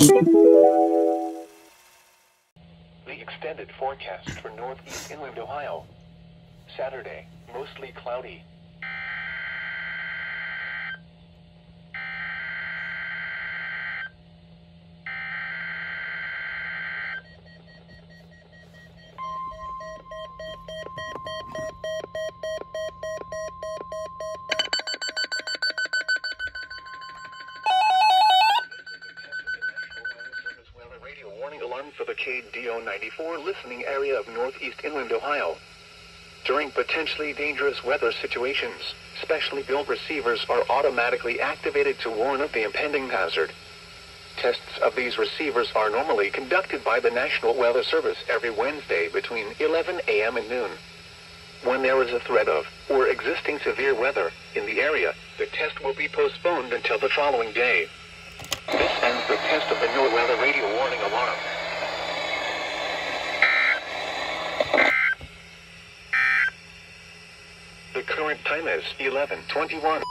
The extended forecast for northeast inland Ohio. Saturday, mostly cloudy. Alarm for the KDO 94 listening area of northeast inland Ohio. During potentially dangerous weather situations, specially built receivers are automatically activated to warn of the impending hazard. Tests of these receivers are normally conducted by the National Weather Service every Wednesday between 11 a.m. and noon. When there is a threat of or existing severe weather in the area, the test will be postponed until the following day. This ends the test of the NOAA weather radio warning alarm. The current time is 11:21.